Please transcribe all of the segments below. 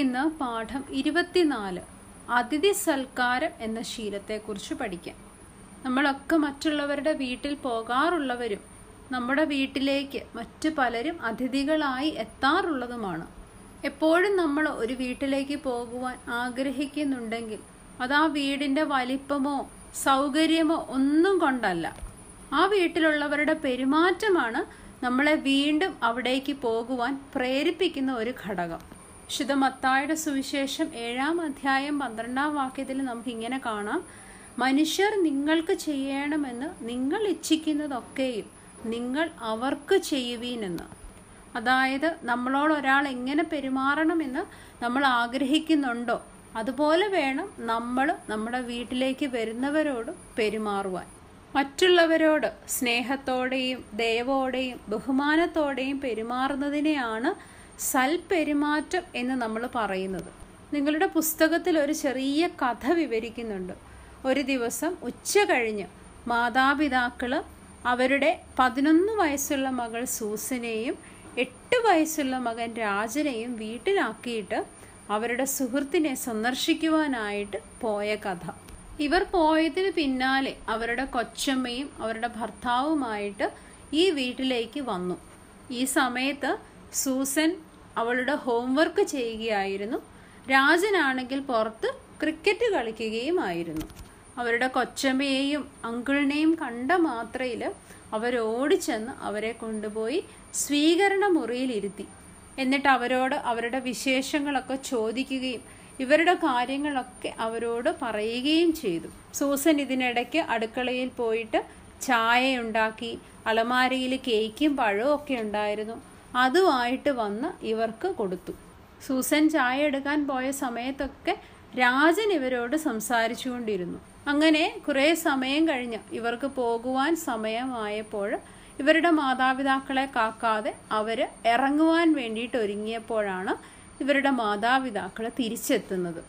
നമുക്കിന്ന് പാഠം ഇരുപത്തിനാല് അതിഥി സൽക്കാരം എന്ന ശീലത്തെക്കുറിച്ച് പഠിക്കാം. നമ്മളൊക്കെ മറ്റുള്ളവരുടെ വീട്ടിൽ പോകാറുള്ളവരും നമ്മുടെ വീട്ടിലേക്ക് മറ്റു പലരും അതിഥികളായി എത്താറുള്ളതുമാണ്. എപ്പോഴും നമ്മൾ ഒരു വീട്ടിലേക്ക് പോകുവാൻ ആഗ്രഹിക്കുന്നുണ്ടെങ്കിൽ അത് ആ വീടിന്റെ വലിപ്പമോ സൗകര്യമോ ഒന്നും കൊണ്ടല്ല. ആ വീട്ടിലുള്ളവരുടെ പെരുമാറ്റമാണ് നമ്മളെ വീണ്ടും അവിടേക്ക് പോകുവാൻ പ്രേരിപ്പിക്കുന്ന ഒരു ഘടകം. വിശുദ്ധ മത്തായുടെ സുവിശേഷം ഏഴാം അധ്യായം പന്ത്രണ്ടാം വാക്യത്തിൽ നമുക്ക് ഇങ്ങനെ കാണാം. മനുഷ്യർ നിങ്ങൾക്ക് ചെയ്യണമെന്ന് നിങ്ങൾ ഇച്ഛിക്കുന്നതൊക്കെയും നിങ്ങൾ അവർക്ക് ചെയ്യുവീനെന്ന്. അതായത് നമ്മളോട് ഒരാൾ എങ്ങനെ പെരുമാറണമെന്ന് നമ്മൾ ആഗ്രഹിക്കുന്നുണ്ടോ അതുപോലെ വേണം നമ്മൾ നമ്മുടെ വീട്ടിലേക്ക് വരുന്നവരോട് പെരുമാറുവാൻ. മറ്റുള്ളവരോട് സ്നേഹത്തോടെയും ദയവോടെയും ബഹുമാനത്തോടെയും പെരുമാറുന്നതിനെയാണ് സൽപെരുമാറ്റം എന്ന് നമ്മൾ പറയുന്നത്. നിങ്ങളുടെ പുസ്തകത്തിൽ ഒരു ചെറിയ കഥ വിവരിക്കുന്നുണ്ട്. ഒരു ദിവസം ഉച്ച കഴിഞ്ഞ് മാതാപിതാക്കൾ അവരുടെ പതിനൊന്ന് വയസ്സുള്ള മകൾ സൂസനെയും എട്ട് വയസ്സുള്ള മകൻ രാജനെയും വീട്ടിലാക്കിയിട്ട് അവരുടെ സുഹൃത്തിനെ സന്ദർശിക്കുവാനായിട്ട് പോയ കഥ. ഇവർ പോയതിന് പിന്നാലെ അവരുടെ കൊച്ചമ്മയും അവരുടെ ഭർത്താവുമായിട്ട് ഈ വീട്ടിലേക്ക് വന്നു. ഈ സമയത്ത് സൂസൻ അവളുടെ ഹോംവർക്ക് ചെയ്യുകയായിരുന്നു. രാജനാണെങ്കിൽ പുറത്ത് ക്രിക്കറ്റ് കളിക്കുകയുമായിരുന്നു. അവരുടെ കൊച്ചമ്മയെയും അങ്കിളിനെയും കണ്ട മാത്രയിൽ അവരോടിച്ചെന്ന് അവരെ കൊണ്ടുപോയി സ്വീകരണ മുറിയിലിരുത്തി. എന്നിട്ട് അവരോട് അവരുടെ വിശേഷങ്ങളൊക്കെ ചോദിക്കുകയും ഇവരുടെ കാര്യങ്ങളൊക്കെ അവരോട് പറയുകയും ചെയ്തു. സൂസൻ ഇതിനിടയ്ക്ക് അടുക്കളയിൽ പോയിട്ട് ചായ ഉണ്ടാക്കി അലമാരയിൽ കേക്കും പഴവും ഒക്കെ ഉണ്ടായിരുന്നു. അതുമായിട്ട് വന്ന് ഇവർക്ക് കൊടുത്തു. സൂസൻ ചായ എടുക്കാൻ പോയ സമയത്തൊക്കെ രാജൻ ഇവരോട് സംസാരിച്ചുകൊണ്ടിരുന്നു. അങ്ങനെ കുറേ സമയം കഴിഞ്ഞ് ഇവർക്ക് പോകുവാൻ സമയമായപ്പോൾ ഇവരുടെ മാതാപിതാക്കളെ കാക്കാതെ അവർ ഇറങ്ങുവാൻ വേണ്ടിയിട്ട് ഒരുങ്ങിയപ്പോഴാണ് ഇവരുടെ മാതാപിതാക്കൾ തിരിച്ചെത്തുന്നത്.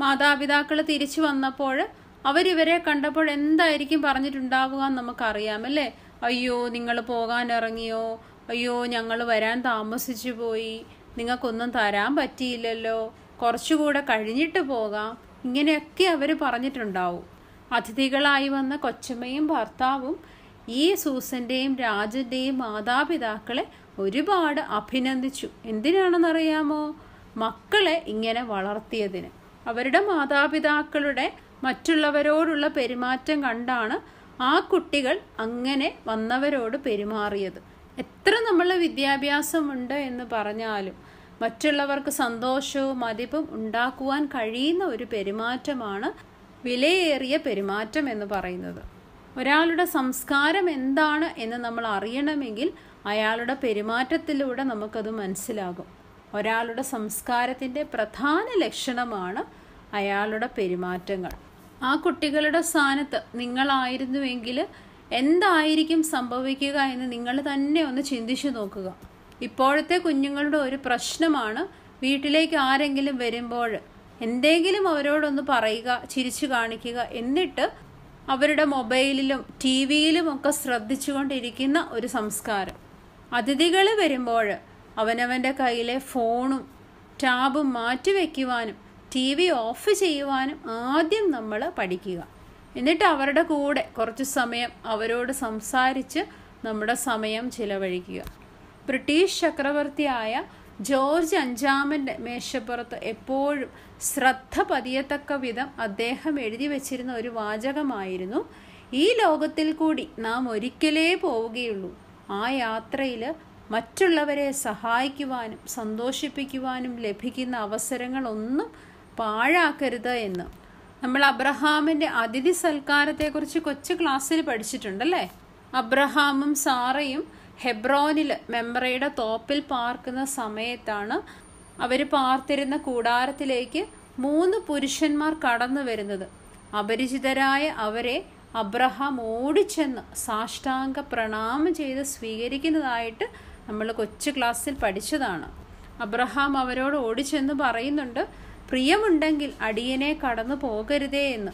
മാതാപിതാക്കൾ തിരിച്ചു വന്നപ്പോൾ അവരിവരെ കണ്ടപ്പോൾ എന്തായിരിക്കും പറഞ്ഞിട്ടുണ്ടാവുക നമുക്കറിയാമല്ലേ അയ്യോ നിങ്ങൾ പോകാൻ ഇറങ്ങിയോ? അയ്യോ ഞങ്ങൾ വരാൻ താമസിച്ചു പോയി. നിങ്ങൾക്കൊന്നും തരാൻ പറ്റിയില്ലല്ലോ. കുറച്ചുകൂടെ കഴിഞ്ഞിട്ട് പോകാം. ഇങ്ങനെയൊക്കെ അവർ പറഞ്ഞിട്ടുണ്ടാവും. അതിഥികളായി വന്ന കൊച്ചമ്മയും ഭർത്താവും ഈ സൂസന്റെയും രാജന്റെയും മാതാപിതാക്കളെ ഒരുപാട് അഭിനന്ദിച്ചു. എന്തിനാണെന്നറിയാമോ? മക്കളെ ഇങ്ങനെ വളർത്തിയതിന്. അവരുടെ മാതാപിതാക്കളുടെ മറ്റുള്ളവരോടുള്ള പെരുമാറ്റം കണ്ടാണ് ആ കുട്ടികൾ അങ്ങനെ വന്നവരോട് പെരുമാറിയത്. എത്ര നമ്മൾ വിദ്യാഭ്യാസമുണ്ട് എന്ന് പറഞ്ഞാലും മറ്റുള്ളവർക്ക് സന്തോഷവും മതിപ്പും ഉണ്ടാക്കുവാൻ കഴിയുന്ന ഒരു പെരുമാറ്റമാണ് വിലയേറിയ പെരുമാറ്റം എന്ന് പറയുന്നത്. ഒരാളുടെ സംസ്കാരം എന്താണ് എന്ന് നമ്മൾ അറിയണമെങ്കിൽ അയാളുടെ പെരുമാറ്റത്തിലൂടെ നമുക്കത് മനസ്സിലാകും. ഒരാളുടെ സംസ്കാരത്തിന്റെ പ്രധാന ലക്ഷണമാണ് അയാളുടെ പെരുമാറ്റങ്ങൾ. ആ കുട്ടികളുടെ സ്ഥാനത്ത് നിങ്ങളായിരുന്നുവെങ്കിൽ എന്തായിരിക്കും സംഭവിക്കുക എന്ന് നിങ്ങൾ തന്നെ ഒന്ന് ചിന്തിച്ചു നോക്കുക. ഇപ്പോഴത്തെ കുഞ്ഞുങ്ങളുടെ ഒരു പ്രശ്നമാണ് വീട്ടിലേക്ക് ആരെങ്കിലും വരുമ്പോൾ എന്തെങ്കിലും അവരോടൊന്ന് പറയുക ചിരിച്ചു കാണിക്കുക എന്നിട്ട് അവരുടെ മൊബൈലിലും ടി വിയിലും ഒക്കെ ശ്രദ്ധിച്ചുകൊണ്ടിരിക്കുന്ന ഒരു സംസ്കാരം. അതിഥികൾ വരുമ്പോൾ അവനവന്റെ കയ്യിലെ ഫോണും ടാബും മാറ്റിവെക്കുവാനും ടി വി ഓഫ് ചെയ്യുവാനും ആദ്യം നമ്മൾ പഠിക്കുക. എന്നിട്ട് അവരുടെ കൂടെ കുറച്ച് സമയം അവരോട് സംസാരിച്ച് നമ്മുടെ സമയം ചിലവഴിക്കുക. ബ്രിട്ടീഷ് ചക്രവർത്തിയായ ജോർജ് അഞ്ചാമന്റെ മേശപ്പുറത്ത് എപ്പോഴും ശ്രദ്ധ പതിയത്തക്ക വിധം അദ്ദേഹം എഴുതി വച്ചിരുന്ന ഒരു വാചകമായിരുന്നു ഈ ലോകത്തിൽ കൂടി നാം ഒരിക്കലേ പോവുകയുള്ളൂ. ആ യാത്രയിൽ മറ്റുള്ളവരെ സഹായിക്കുവാനും സന്തോഷിപ്പിക്കുവാനും ലഭിക്കുന്ന അവസരങ്ങളൊന്നും പാഴാക്കരുത് എന്ന്. നമ്മൾ അബ്രഹാമിന്റെ അതിഥി സൽക്കാരത്തെക്കുറിച്ച് കൊച്ചു ക്ലാസ്സിൽ പഠിച്ചിട്ടുണ്ടല്ലേ? അബ്രഹാമും സാറയും ഹെബ്രോനിൽ മെമ്പറയുടെ തോപ്പിൽ പാർക്കുന്ന സമയത്താണ് അവർ പാർത്തിരുന്ന കൂടാരത്തിലേക്ക് മൂന്ന് പുരുഷന്മാർ കടന്നു വരുന്നത്. അപരിചിതരായ അവരെ അബ്രഹാം ഓടിച്ചെന്ന് സാഷ്ടാംഗ പ്രണാമം ചെയ്ത് സ്വീകരിക്കുന്നതായിട്ട് നമ്മൾ കൊച്ചു ക്ലാസ്സിൽ പഠിച്ചതാണ്. അബ്രഹാം അവരോട് ഓടിച്ചെന്ന് പറയുന്നുണ്ട്. പ്രിയമുണ്ടെങ്കിൽ അടിയനെ കടന്നു പോകരുതേ എന്ന്.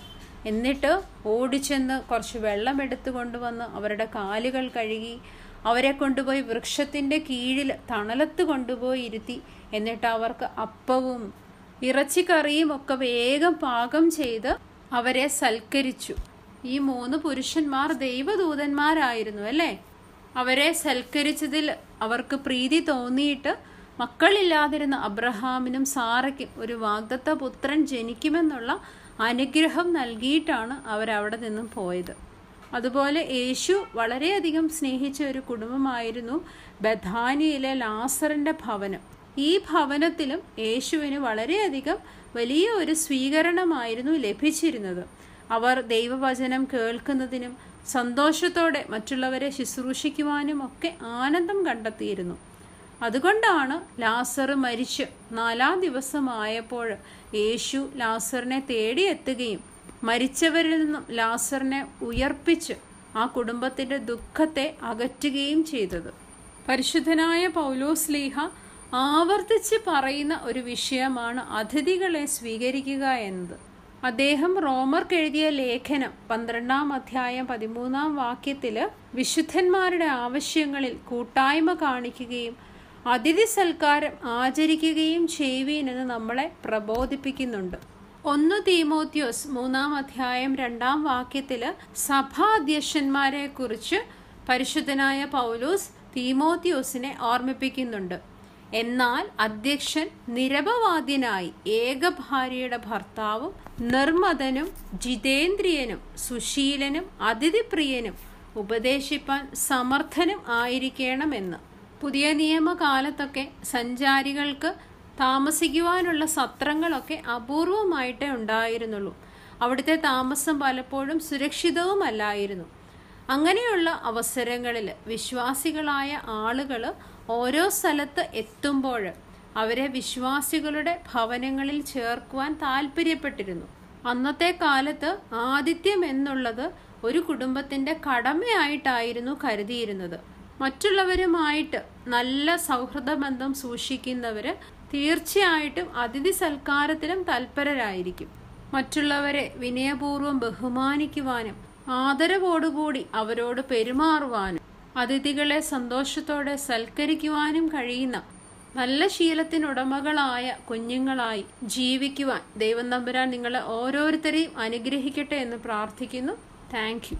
എന്നിട്ട് ഓടിച്ചെന്ന് കുറച്ച് വെള്ളം എടുത്തു കൊണ്ടുവന്ന് അവരുടെ കാലുകൾ കഴുകി അവരെ കൊണ്ടുപോയി വൃക്ഷത്തിന്റെ കീഴിൽ തണലത്ത് കൊണ്ടുപോയി ഇരുത്തി. എന്നിട്ട് അവർക്ക് അപ്പവും ഇറച്ചിക്കറിയും ഒക്കെ വേഗം പാകം ചെയ്ത് അവരെ സൽക്കരിച്ചു. ഈ മൂന്ന് പുരുഷന്മാർ ദൈവദൂതന്മാരായിരുന്നു അല്ലേ? അവരെ സൽക്കരിച്ചതിൽ അവർക്ക് പ്രീതി തോന്നിയിട്ട് മക്കളില്ലാതിരുന്ന അബ്രഹാമിനും സാറയ്ക്കും ഒരു വാഗ്ദത്ത പുത്രൻ ജനിക്കുമെന്നുള്ള അനുഗ്രഹം നൽകിയിട്ടാണ് അവരവിടെ നിന്നും പോയത്. അതുപോലെ യേശു വളരെയധികം സ്നേഹിച്ച ഒരു കുടുംബമായിരുന്നു ബഥാനിയിലെ ലാസറിന്റെ ഭവനം. ഈ ഭവനത്തിലും യേശുവിന് വളരെയധികം വലിയ ഒരു സ്വീകരണമായിരുന്നു ലഭിച്ചിരുന്നത്. അവർ ദൈവവചനം കേൾക്കുന്നതിനും സന്തോഷത്തോടെ മറ്റുള്ളവരെ ശുശ്രൂഷിക്കുവാനും ഒക്കെ ആനന്ദം കണ്ടെത്തിയിരുന്നു. അതുകൊണ്ടാണ് ലാസർ മരിച്ച് നാലാം ദിവസമായപ്പോൾ യേശു ലാസറിനെ തേടിയെത്തുകയും മരിച്ചവരിൽ നിന്നും ലാസറിനെ ഉയർപ്പിച്ച് ആ കുടുംബത്തിന്റെ ദുഃഖത്തെ അകറ്റുകയും ചെയ്തത്. പരിശുദ്ധനായ പൗലോസ് ലീഹ ആവർത്തിച്ച് പറയുന്ന ഒരു വിഷയമാണ് അതിഥികളെ സ്വീകരിക്കുക എന്നത്. അദ്ദേഹം റോമർക്ക് എഴുതിയ ലേഖനം പന്ത്രണ്ടാം അധ്യായം പതിമൂന്നാം വാക്യത്തിൽ വിശുദ്ധന്മാരുടെ ആവശ്യങ്ങളിൽ കൂട്ടായ്മ കാണിക്കുകയും അതിഥി സൽക്കാരം ആചരിക്കുകയും ചെയ്യുവീനെന്ന് നമ്മളെ പ്രബോധിപ്പിക്കുന്നുണ്ട്. ഒന്ന് തീമോത്യോസ് മൂന്നാം അധ്യായം രണ്ടാം വാക്യത്തിൽ സഭാധ്യക്ഷന്മാരെ കുറിച്ച് പരിശുദ്ധനായ പൗലോസ് തീമോത്യോസിനെ ഓർമ്മിപ്പിക്കുന്നുണ്ട്. എന്നാൽ അധ്യക്ഷൻ നിരപവാദ്യനായി ഏകഭാര്യയുടെ ഭർത്താവും നിർമ്മതനും ജിതേന്ദ്രിയനും സുശീലനും അതിഥിപ്രിയനും ഉപദേശിപ്പാൻ സമർത്ഥനും ആയിരിക്കണമെന്ന്. പുതിയ നിയമകാലത്തൊക്കെ സഞ്ചാരികൾക്ക് താമസിക്കുവാനുള്ള സത്രങ്ങളൊക്കെ അപൂർവമായിട്ടേ ഉണ്ടായിരുന്നുള്ളൂ. അവിടുത്തെ താമസം പലപ്പോഴും സുരക്ഷിതവുമല്ലായിരുന്നു. അങ്ങനെയുള്ള അവസരങ്ങളിൽ വിശ്വാസികളായ ആളുകൾ ഓരോ സ്ഥലത്ത് എത്തുമ്പോൾ അവരെ വിശ്വാസികളുടെ ഭവനങ്ങളിൽ ചേർക്കുവാൻ താല്പര്യപ്പെട്ടിരുന്നു. അന്നത്തെ കാലത്ത് ആതിഥ്യം എന്നുള്ളത് ഒരു കുടുംബത്തിന്റെ കടമയായിട്ടായിരുന്നു കരുതിയിരുന്നത്. മറ്റുള്ളവരുമായിട്ട് നല്ല സൗഹൃദ ബന്ധം സൂക്ഷിക്കുന്നവര് തീർച്ചയായിട്ടും അതിഥി സൽക്കാരത്തിലും തൽപരരായിരിക്കും. മറ്റുള്ളവരെ വിനയപൂർവം ബഹുമാനിക്കുവാനും ആദരവോടുകൂടി അവരോട് പെരുമാറുവാനും അതിഥികളെ സന്തോഷത്തോടെ സൽക്കരിക്കുവാനും കഴിയുന്ന നല്ല ശീലത്തിനുടമകളായ കുഞ്ഞുങ്ങളായി ജീവിക്കുവാൻ ദൈവം തമ്പുരാൻ നിങ്ങളെ ഓരോരുത്തരെയും അനുഗ്രഹിക്കട്ടെ എന്ന് പ്രാർത്ഥിക്കുന്നു. താങ്ക്